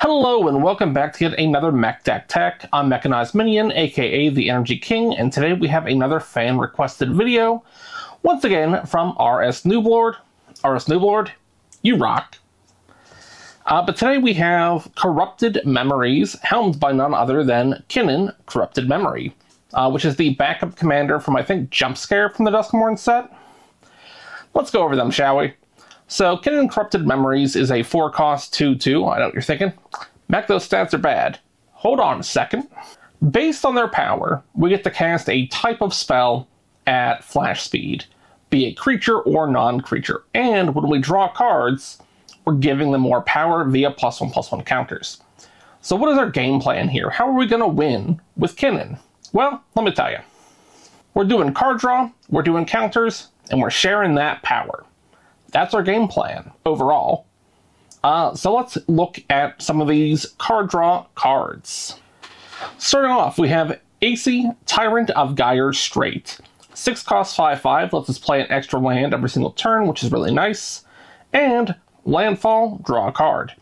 Hello and welcome back to yet another Mech Deck Tech. I'm Mechanized Minion, aka the Energy King, and today we have another fan requested video. Once again from RS Nooblord. RS Nooblord, you rock. Uh, but today we have Corrupted Memories, helmed by none other than Kianne Corrupted Memory, uh, which is the backup commander from, I think, Jump Scare from the Duskmourn set. Let's go over them, shall we? So, Kianne Corrupted Memories is a 4 cost 2 2. I know what you're thinking. Mac, those stats are bad. Hold on a second. Based on their power, we get to cast a type of spell at flash speed, be it creature or non creature. And when we draw cards, we're giving them more power via plus one plus one counters. So, what is our game plan here? How are we going to win with Kianne? Well, let me tell you. We're doing card draw, we're doing counters, and we're sharing that power that's our game plan overall. Uh, so let's look at some of these card draw cards. Starting off, we have Aesi, Tyrant of Gyre Strait. 6 cost 5 5 lets us play an extra land every single turn, which is really nice. And Landfall, draw a card.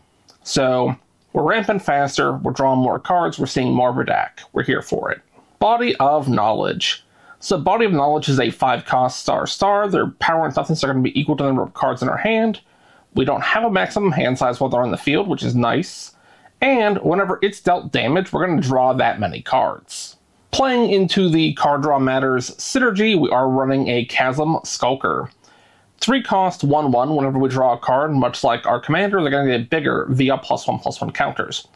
So we're ramping faster, we're drawing more cards, we're seeing more of our deck. We're here for it. Body of Knowledge. So Body of Knowledge is a 5 cost star star. Their power and toughness are going to be equal to the number of cards in our hand. We don't have a maximum hand size while they're on the field, which is nice. And whenever it's dealt damage, we're going to draw that many cards. Playing into the Card Draw Matters synergy, we are running a Chasm Skulker. 3 cost 1 1 whenever we draw a card, much like our commander, they're going to get bigger via plus 1 plus 1 counters.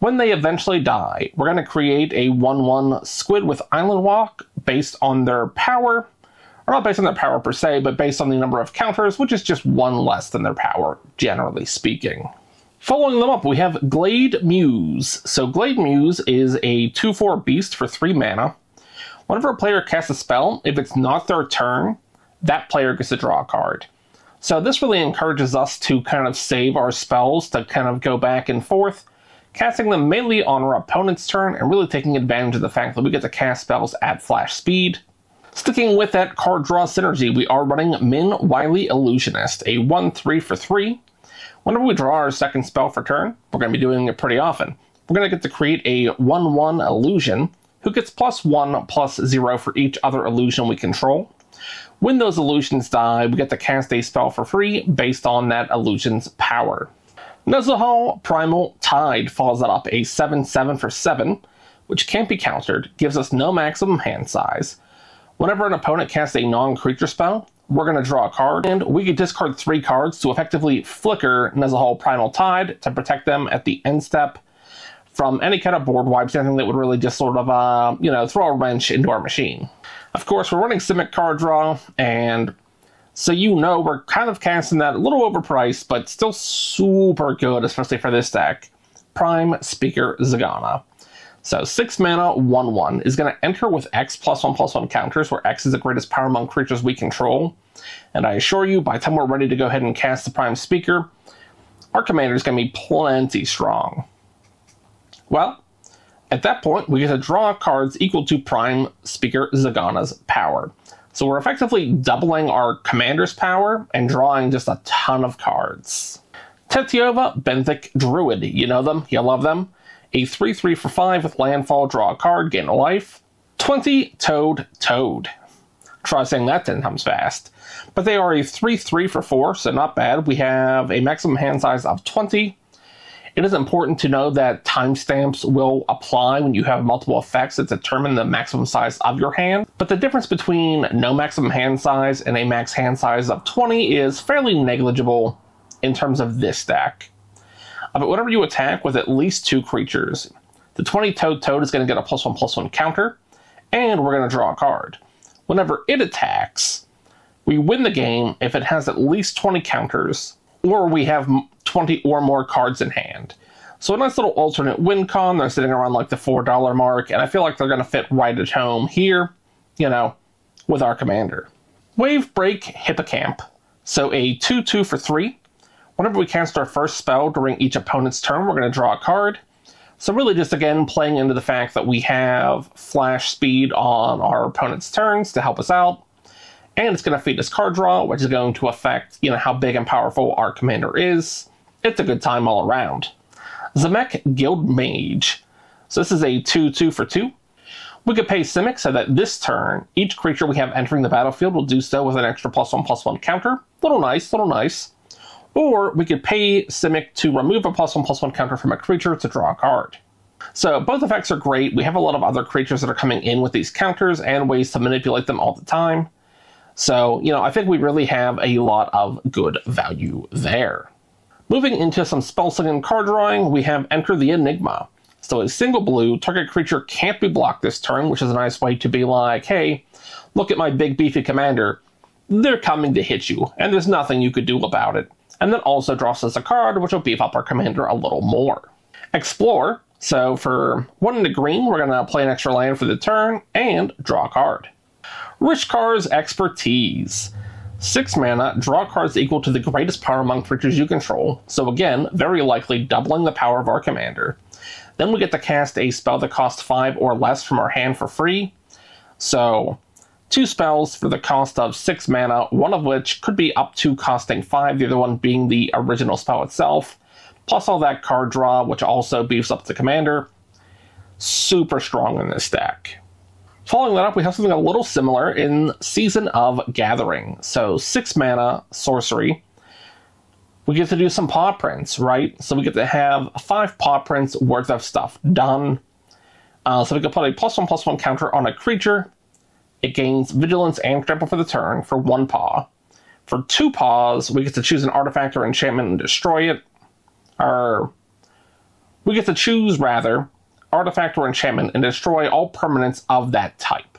When they eventually die, we're going to create a 1 1 squid with Island Walk based on their power. Or not based on their power per se, but based on the number of counters, which is just one less than their power, generally speaking. Following them up, we have Glade Muse. So, Glade Muse is a 2 4 beast for 3 mana. Whenever a player casts a spell, if it's not their turn, that player gets to draw a card. So, this really encourages us to kind of save our spells to kind of go back and forth casting them mainly on our opponent's turn and really taking advantage of the fact that we get to cast spells at flash speed. Sticking with that card draw synergy, we are running Minn Wily Illusionist, a 1 3 for 3. Whenever we draw our second spell for turn, we're going to be doing it pretty often. We're going to get to create a 1 1 illusion who gets plus 1 plus 0 for each other illusion we control. When those illusions die, we get to cast a spell for free based on that illusion's power. Nezahal Primal Tide follows that up a 7 7 for 7, which can't be countered, gives us no maximum hand size. Whenever an opponent casts a non creature spell, we're going to draw a card, and we can discard three cards to effectively flicker Nezahal Primal Tide to protect them at the end step from any kind of board wipes, anything that would really just sort of, uh, you know, throw a wrench into our machine. Of course, we're running Simic card draw, and so you know we're kind of casting that a little overpriced, but still super good, especially for this deck. Prime Speaker Zegana. So 6 mana, 1 1 is going to enter with X plus 1 plus 1 counters, where X is the greatest power among creatures we control. And I assure you, by the time we're ready to go ahead and cast the Prime Speaker, our commander is going to be plenty strong. Well, at that point, we get to draw cards equal to Prime Speaker Zegana's power. So we're effectively doubling our commander's power and drawing just a ton of cards. Tatyova Benthic Druid, you know them, you love them. A 3 3 for 5 with landfall, draw a card, gain a life. 20 Toed Toad. Try saying that 10 times fast. But they are a 3 3 for 4, so not bad. We have a maximum hand size of 20 it is important to know that timestamps will apply when you have multiple effects that determine the maximum size of your hand, but the difference between no maximum hand size and a max hand size of 20 is fairly negligible in terms of this deck. Uh, but whenever you attack with at least two creatures, the 20 Toed Toad is going to get a plus one plus one counter, and we're going to draw a card. Whenever it attacks, we win the game if it has at least 20 counters or we have 20 or more cards in hand. So a nice little alternate win con. They're sitting around like the $4 mark, and I feel like they're going to fit right at home here, you know, with our commander. Wavebreak Hippocamp. So a 2 2 for 3. Whenever we cast our first spell during each opponent's turn, we're going to draw a card. So, really, just again playing into the fact that we have flash speed on our opponent's turns to help us out and it's going to feed us card draw, which is going to affect, you know, how big and powerful our commander is. It's a good time all around. Zameck Guildmage. So this is a 2 2 for 2. We could pay Simic so that this turn, each creature we have entering the battlefield will do so with an extra plus 1 plus 1 counter. Little nice, little nice. Or we could pay Simic to remove a plus 1 plus 1 counter from a creature to draw a card. So both effects are great. We have a lot of other creatures that are coming in with these counters and ways to manipulate them all the time. So, you know, I think we really have a lot of good value there. Moving into some spell and card drawing, we have Enter the Enigma. So a single blue, target creature can't be blocked this turn, which is a nice way to be like, hey, look at my big beefy commander. They're coming to hit you, and there's nothing you could do about it. And then also draws us a card, which will beef up our commander a little more. Explore. So for one in the green, we're going to play an extra land for the turn and draw a card. Rishkar's Expertise. Six mana, draw cards equal to the greatest power among creatures you control, so again, very likely doubling the power of our commander. Then we get to cast a spell that costs five or less from our hand for free. So, two spells for the cost of six mana, one of which could be up to costing five, the other one being the original spell itself, plus all that card draw, which also beefs up the commander. Super strong in this deck. Following that up, we have something a little similar in Season of Gathering. So, six mana sorcery. We get to do some paw prints, right? So, we get to have five paw prints worth of stuff done. Uh, so, we can put a plus one plus one counter on a creature. It gains vigilance and trample for the turn for one paw. For two paws, we get to choose an artifact or enchantment and destroy it. Or we get to choose, rather, artifact, or enchantment and destroy all permanents of that type.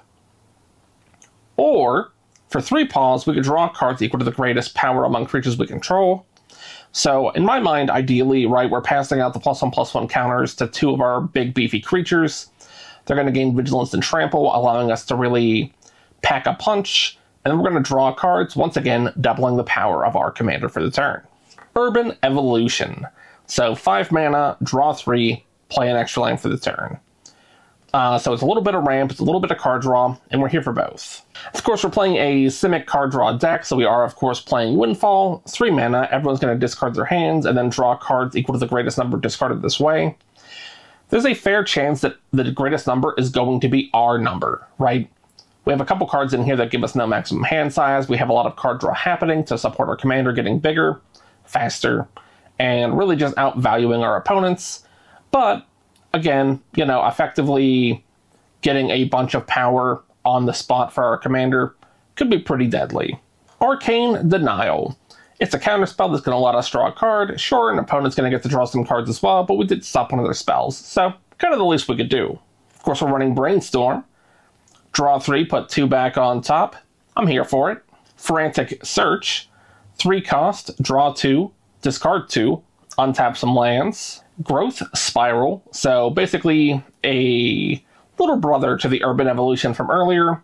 Or, for three paws, we could draw cards equal to the greatest power among creatures we control. So, in my mind, ideally, right, we're passing out the plus one plus one counters to two of our big beefy creatures. They're going to gain vigilance and trample, allowing us to really pack a punch. And then we're going to draw cards, once again, doubling the power of our commander for the turn. Urban Evolution. So, five mana, draw three, play an extra land for the turn. Uh, so it's a little bit of ramp, it's a little bit of card draw, and we're here for both. Of course, we're playing a Simic card draw deck, so we are, of course, playing Windfall, 3 mana, everyone's going to discard their hands, and then draw cards equal to the greatest number discarded this way. There's a fair chance that the greatest number is going to be our number, right? We have a couple cards in here that give us no maximum hand size. We have a lot of card draw happening to support our commander getting bigger, faster, and really just outvaluing our opponents. But again, you know, effectively getting a bunch of power on the spot for our commander could be pretty deadly. Arcane Denial. It's a counter spell that's going to let us draw a card. Sure, an opponent's going to get to draw some cards as well, but we did stop one of their spells, so kind of the least we could do. Of course, we're running Brainstorm. Draw three, put two back on top. I'm here for it. Frantic Search. Three cost, draw two, discard two, untap some lands growth spiral. So basically, a little brother to the urban evolution from earlier.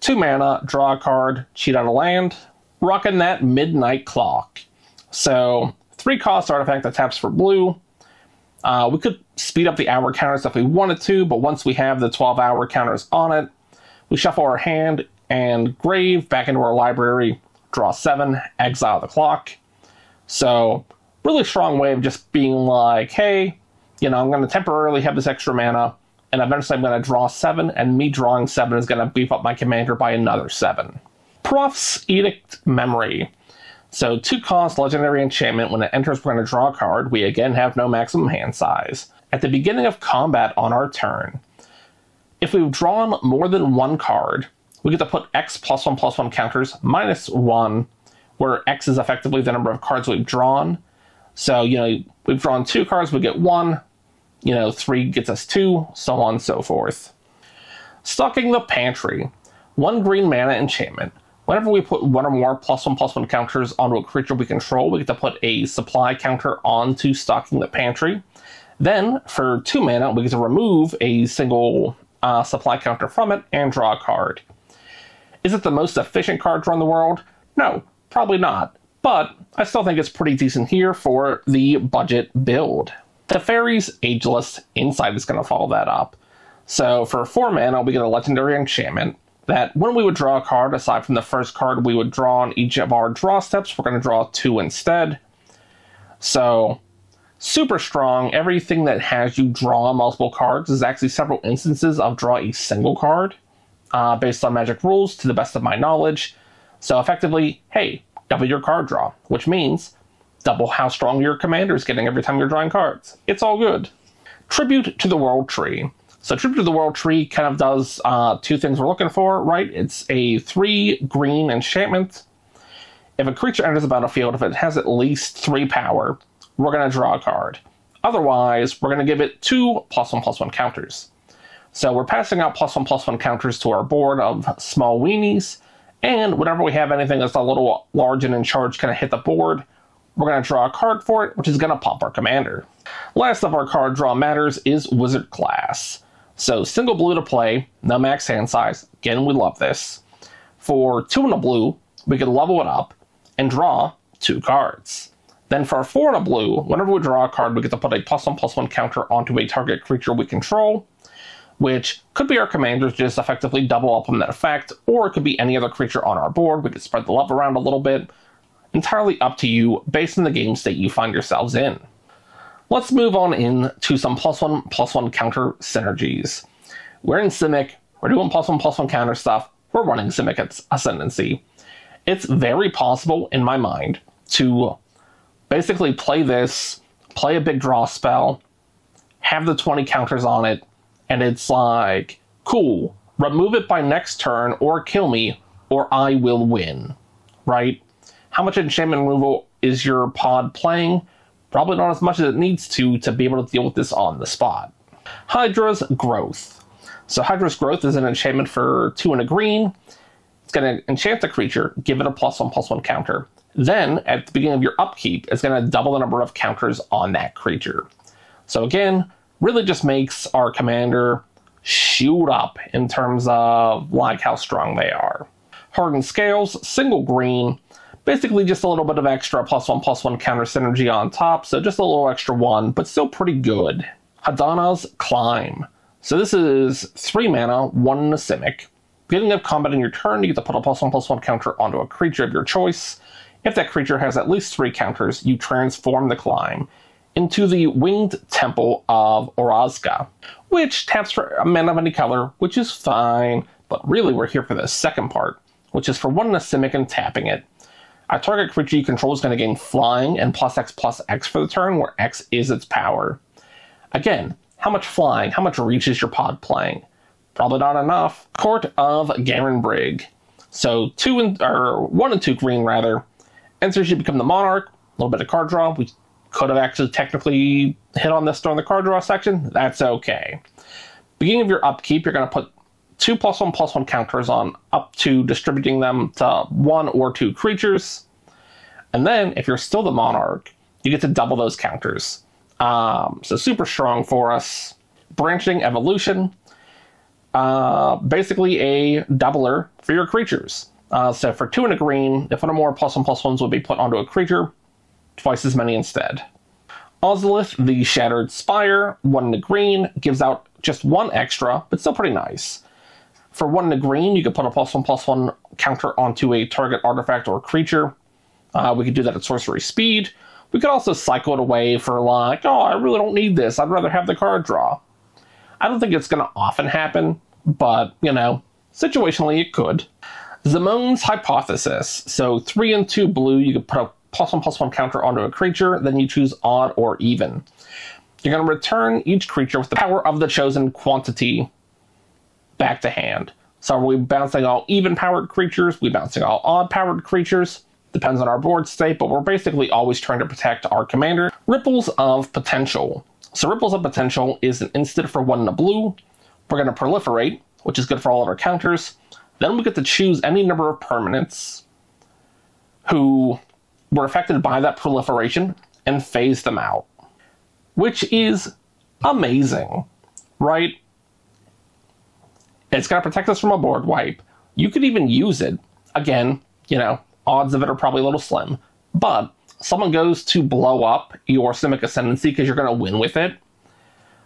Two mana, draw a card, cheat on a land. Rocking that midnight clock. So three cost artifact that taps for blue. Uh, we could speed up the hour counters if we wanted to, but once we have the 12 hour counters on it, we shuffle our hand and grave back into our library, draw seven, exile the clock. So really strong way of just being like, hey, you know, I'm going to temporarily have this extra mana, and eventually I'm going to draw seven, and me drawing seven is going to beef up my commander by another seven. Prof's Edict Memory. So, two cost legendary enchantment. When it enters, we're going to draw a card. We again have no maximum hand size. At the beginning of combat on our turn, if we've drawn more than one card, we get to put X plus one plus one counters minus one, where X is effectively the number of cards we've drawn. So, you know, we've drawn two cards, we get one. You know, three gets us two, so on and so forth. Stocking the Pantry. One green mana enchantment. Whenever we put one or more plus one plus one counters onto a creature we control, we get to put a supply counter onto Stocking the Pantry. Then, for two mana, we get to remove a single uh, supply counter from it and draw a card. Is it the most efficient card draw in the world? No, probably not but I still think it's pretty decent here for the budget build. Teferi's Ageless Insight is going to follow that up. So for 4 mana, we get a legendary enchantment that when we would draw a card, aside from the first card we would draw on each of our draw steps, we're going to draw two instead. So super strong. Everything that has you draw multiple cards is actually several instances of draw a single card uh, based on magic rules, to the best of my knowledge. So effectively, hey, double your card draw, which means double how strong your commander is getting every time you're drawing cards. It's all good. Tribute to the World Tree. So Tribute to the World Tree kind of does uh, two things we're looking for, right? It's a three green enchantment. If a creature enters the battlefield, if it has at least three power, we're going to draw a card. Otherwise, we're going to give it two plus one plus one counters. So we're passing out plus one plus one counters to our board of small weenies, and whenever we have anything that's a little large and in charge kind of hit the board, we're going to draw a card for it, which is going to pop our commander. Last of our card draw matters is Wizard class. So single blue to play, no max hand size. Again, we love this. For two and a blue, we can level it up and draw two cards. Then for four and a blue, whenever we draw a card, we get to put a plus one plus one counter onto a target creature we control, which could be our commanders just effectively double up on that effect, or it could be any other creature on our board. We could spread the love around a little bit. Entirely up to you based on the game state you find yourselves in. Let's move on in to some plus one plus one counter synergies. We're in Simic, we're doing plus one plus one counter stuff, we're running Simic Ascendancy. It's very possible in my mind to basically play this, play a big draw spell, have the 20 counters on it, and it's like, cool, remove it by next turn or kill me, or I will win. Right? How much enchantment removal is your pod playing? Probably not as much as it needs to to be able to deal with this on the spot. Hydra's Growth. So Hydra's Growth is an enchantment for two and a green. It's going to enchant the creature, give it a plus one plus one counter. Then, at the beginning of your upkeep, it's going to double the number of counters on that creature. So again, really just makes our commander shoot up in terms of like how strong they are. Hardened Scales, single green, basically just a little bit of extra plus one plus one counter synergy on top, so just a little extra one, but still pretty good. Hadana's Climb. So this is three mana, one in a Simic. Beginning of combat in your turn, you get to put a plus one plus one counter onto a creature of your choice. If that creature has at least three counters, you transform the climb into the Winged Temple of Orazca, which taps for a mana of any color, which is fine, but really we're here for the second part, which is for one in a Simic and tapping it. A target creature you control is going to gain flying and plus X plus X for the turn, where X is its power. Again, how much flying, how much reach is your pod playing? Probably not enough. Court of Garenbrig. So two and or one and two green rather. Enters you become the monarch. A little bit of card draw. We could have actually technically hit on this during the card draw section. That's okay. Beginning of your upkeep, you're going to put two plus one plus one counters on up to distributing them to one or two creatures. And then, if you're still the monarch, you get to double those counters. Um, so super strong for us. Branching evolution, uh, basically a doubler for your creatures. Uh, so for two and a green, if one or more plus one plus ones would be put onto a creature, twice as many instead. Ozolith, the Shattered Spire, one in the green, gives out just one extra, but still pretty nice. For one in the green, you could put a plus one plus one counter onto a target artifact or creature. Uh, we could do that at sorcery speed. We could also cycle it away for like, oh, I really don't need this. I'd rather have the card draw. I don't think it's going to often happen, but, you know, situationally it could. Zimone's Hypothesis. So three and two blue, you could put a plus one plus one counter onto a creature, then you choose odd or even. You're going to return each creature with the power of the chosen quantity back to hand. So are we bouncing all even powered creatures? We bouncing all odd powered creatures? Depends on our board state, but we're basically always trying to protect our commander. Ripples of Potential. So Ripples of Potential is an instant for one in a blue. We're going to proliferate, which is good for all of our counters. Then we get to choose any number of permanents who were affected by that proliferation and phase them out, which is amazing, right? It's going to protect us from a board wipe. You could even use it. Again, you know, odds of it are probably a little slim. But someone goes to blow up your Simic Ascendancy because you're going to win with it.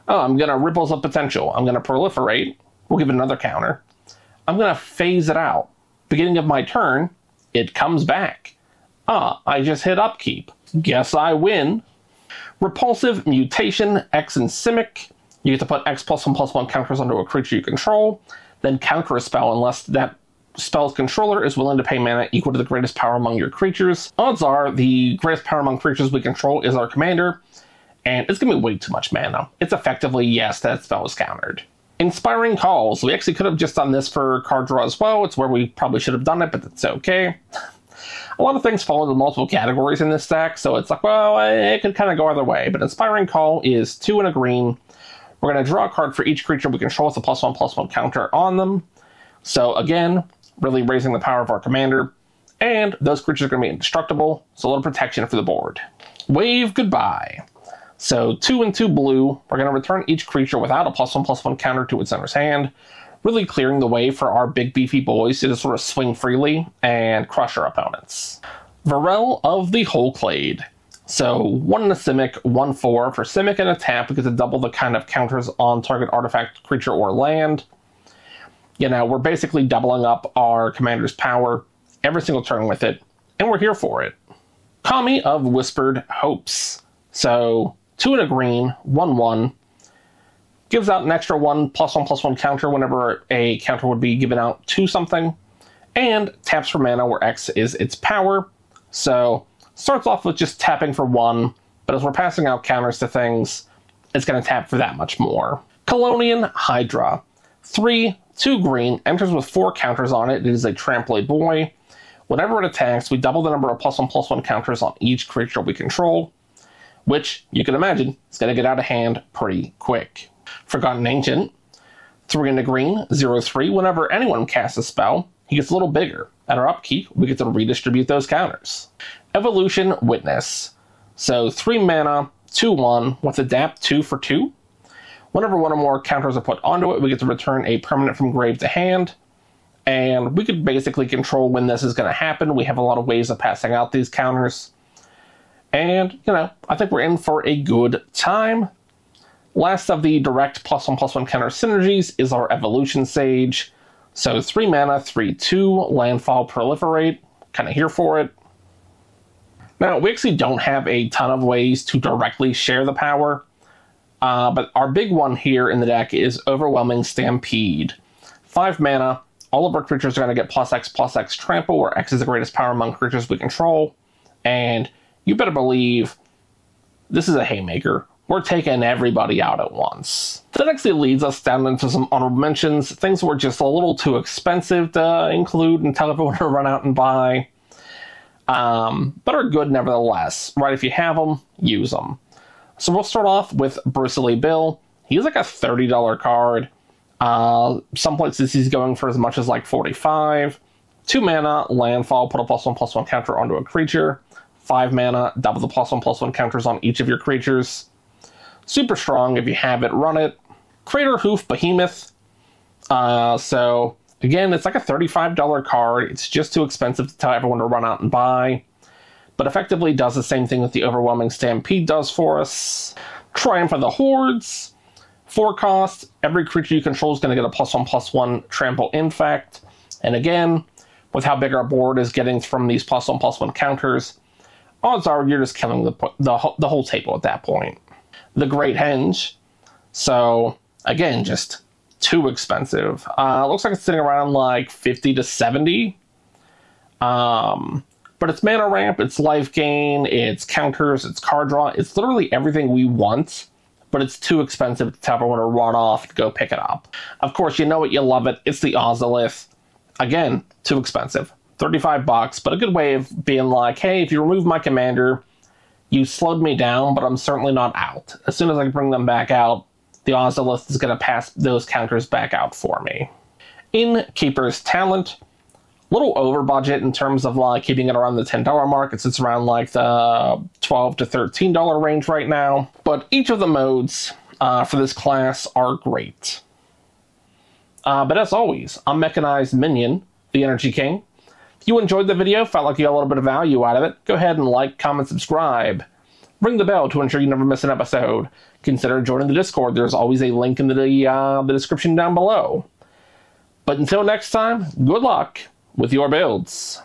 Oh, I'm going to ripples of potential. I'm going to proliferate. We'll give it another counter. I'm going to phase it out. Beginning of my turn, it comes back. Ah, I just hit upkeep. Guess I win. Repulsive, Mutation, X, and Simic. You get to put X plus 1 plus 1 counters onto a creature you control, then counter a spell unless that spell's controller is willing to pay mana equal to the greatest power among your creatures. Odds are the greatest power among creatures we control is our commander, and it's going to be way too much mana. It's effectively, yes, that spell is countered. Inspiring Calls. We actually could have just done this for card draw as well. It's where we probably should have done it, but it's okay. A lot of things fall into multiple categories in this deck, so it's like, well, it could kind of go either way. But Inspiring Call is two and a green. We're going to draw a card for each creature we control with a plus one plus one counter on them. So again, really raising the power of our commander. And those creatures are going to be indestructible, so a little protection for the board. Wave goodbye. So two and two blue, we're going to return each creature without a plus one plus one counter to its owner's hand, really clearing the way for our big beefy boys to just sort of swing freely and crush our opponents. Vorel of the Hull Clade. So one in a Simic, one four. For Simic and a tap, get to double the kind of counters on target artifact, creature, or land. You know, we're basically doubling up our commander's power every single turn with it, and we're here for it. Kami of Whispered Hopes. So two and a green, one one. Gives out an extra one plus one plus one counter whenever a counter would be given out to something. And taps for mana where X is its power. So starts off with just tapping for one, but as we're passing out counters to things, it's going to tap for that much more. Kalonian Hydra. Three, two green, enters with four counters on it. It is a trample boy. Whenever it attacks, we double the number of plus one plus one counters on each creature we control which you can imagine is going to get out of hand pretty quick. Forgotten Ancient, 3 in the green, 0 3. Whenever anyone casts a spell, he gets a little bigger. At our upkeep, we get to redistribute those counters. Evolution Witness. So 3 mana, 2 1, with Adapt 2 for 2. Whenever one or more counters are put onto it, we get to return a permanent from grave to hand. And we could basically control when this is going to happen. We have a lot of ways of passing out these counters. And, you know, I think we're in for a good time. Last of the direct plus one plus one counter synergies is our Evolution Sage. So three mana, three two, landfall proliferate. Kind of here for it. Now, we actually don't have a ton of ways to directly share the power, uh, but our big one here in the deck is Overwhelming Stampede. Five mana, all of our creatures are going to get plus X plus X trample, where X is the greatest power among creatures we control, and you better believe this is a haymaker. We're taking everybody out at once. That actually leads us down into some honorable mentions. Things were just a little too expensive to include and tell everyone to run out and buy. Um, but are good nevertheless. Right, if you have them, use them. So we'll start off with Bristly Bill. He's like a $30 card. Uh, some places he's going for as much as like 45. Two mana, landfall, put a plus one plus one counter onto a creature. 5 mana, double the plus 1 plus 1 counters on each of your creatures. Super strong if you have it, run it. Craterhoof Behemoth. Uh, so, again, it's like a $35 card. It's just too expensive to tell everyone to run out and buy. But effectively does the same thing that the Overwhelming Stampede does for us. Triumph of the Hordes. Four cost. Every creature you control is going to get a plus one plus one trample infect. And again, with how big our board is getting from these plus one plus one counters, odds are you're just killing the, the, the whole table at that point. The Great Henge. So, again, just too expensive. Uh, looks like it's sitting around like 50 to 70. Um, but it's mana ramp, it's life gain, it's counters, it's card draw. It's literally everything we want, but it's too expensive to tell everyone to run off to go pick it up. Of course, you know it, you love it. It's the Ozolith. Again, too expensive. 35 bucks, but a good way of being like, hey, if you remove my commander, you slowed me down, but I'm certainly not out. As soon as I bring them back out, the Ozolith is going to pass those counters back out for me. Innkeeper's Talent, little over budget in terms of like keeping it around the $10 mark. It sits around like the 12 to $13 range right now. But each of the modes uh, for this class are great. Uh, but as always, I'm Mechanized Minion, the Energy King. If you enjoyed the video, felt like you got a little bit of value out of it, go ahead and like, comment, subscribe. Ring the bell to ensure you never miss an episode. Consider joining the Discord. There's always a link in the, uh, the description down below. But until next time, good luck with your builds.